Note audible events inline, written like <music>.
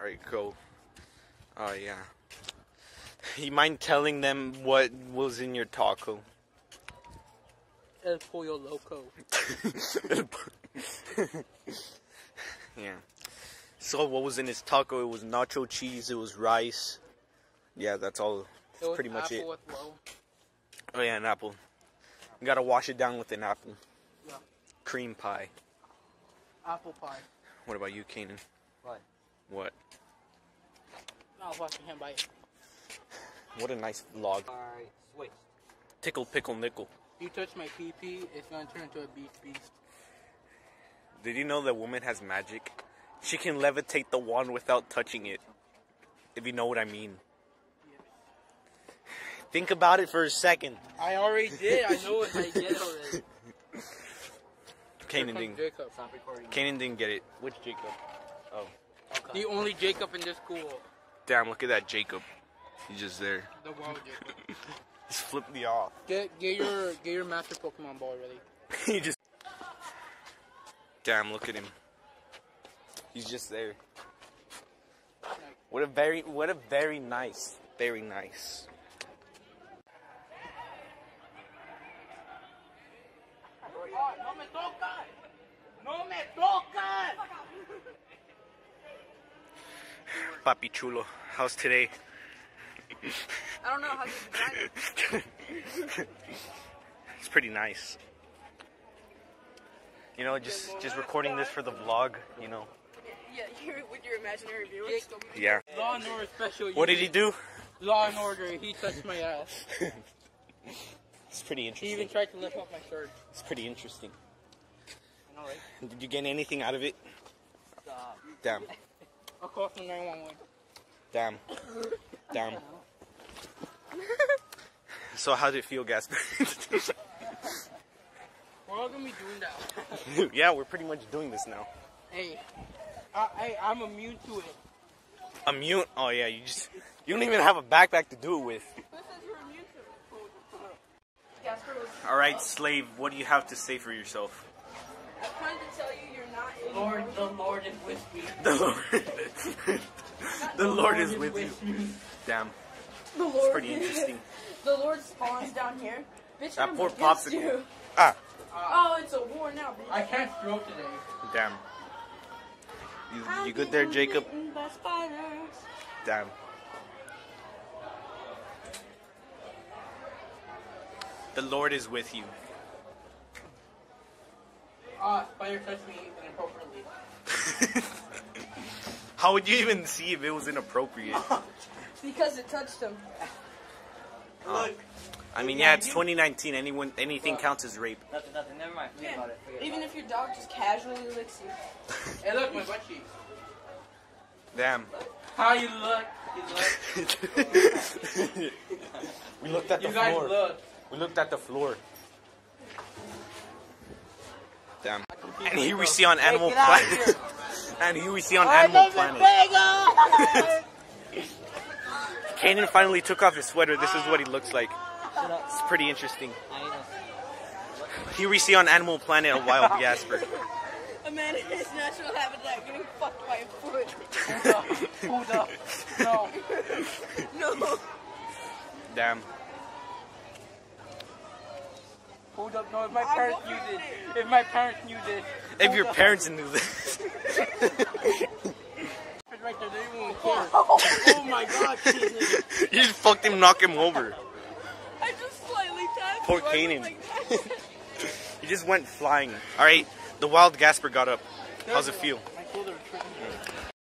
Alright, go. Oh, yeah. You mind telling them what was in your taco? El Pollo Loco. <laughs> yeah. So what was in his taco? It was nacho cheese. It was rice. Yeah, that's all. It That's was pretty much apple it. With well. Oh yeah, an apple. You gotta wash it down with an apple. Yeah. Cream pie. Apple pie. What about you, Kanan? What? What? I was watching him bite. What a nice vlog. Alright, switch. Tickle, pickle, nickel. You touch my pee pee, it's gonna turn into a beast beast. Did you know that woman has magic? She can levitate the wand without touching it. If you know what I mean. Think about it for a second. I already did. I know what I did already. Here Kanan comes didn't. Jacob. Stop recording. Kanan didn't get it. Which Jacob? Oh, The only Jacob in this school. damn! Look at that Jacob. He's just there. The wild Jacob. <laughs> Just flip me off. Get get your get your master Pokemon ball ready. <laughs> he just. Damn! Look at him. He's just there. What a very, what a very nice, very nice. No me toca! No me toca! Papi chulo, how's today? I don't know how you design it. <laughs> it's pretty nice. You know, just just recording this for the vlog. You know. Yeah, you're with your imaginary viewers. Yeah. Law and Order special. What did he do? Law and Order. He touched my ass. <laughs> It's pretty interesting. He even tried to lift up my shirt. It's pretty interesting. I know, right? Did you get anything out of it? Stop. Damn. A call from 911. Damn. Damn. <laughs> So how did it feel, Gasper? <laughs> We're all gonna be doing that. <laughs> yeah, we're pretty much doing this now. hey, I, hey, I'm immune to it. Immune? Oh yeah, you just you don't even have a backpack to do it with. Who says you're immune to it? Gasper All right, slave. What do you have to say for yourself? I'm trying to tell you you're not immune. Lord, the Lord is with me. <laughs> The Lord. the Lord is with you. Damn. The Lord, Pretty <laughs> interesting. the Lord spawns down here. Bitch, That I'm poor against popsicle. you. Ah, Oh, it's a war now, bitch. I can't throw today. damn. You, you good there, Jacob? Bitten by spiders. Damn. The Lord is with you. Ah, touched me inappropriately. <laughs> How would you even see if it was inappropriate? <laughs> Because it touched him. Um, I mean, yeah, it's 2019. Anyone, anything counts as rape. Nothing, nothing. Never mind. Forget about it. Forget Even about if your dog just casually licks you. <laughs> Hey, look, my butt cheeks. Damn. How you look? You look. we looked at the You guys floor. look. We looked at the floor. Damn. And here we see on Animal get out of Planet. and here we see on Animal Planet. <laughs> Kanan finally took off his sweater. This is what he looks like. It's pretty interesting. Here we see on Animal Planet a wild <laughs> Gasper. A man in his natural habitat getting fucked by a foot. <laughs> Hold up. No. No. Damn. Hold up. No, if my parents knew this. If my parents knew this. If your up. parents knew this. Right there. They won't <laughs> care. Oh my god, Jesus. you just fucked him, knock him over. I just slightly tapped Poor you. Kanan. like that. <laughs> He just went flying. All right, the wild Gasper got up. How's it feel?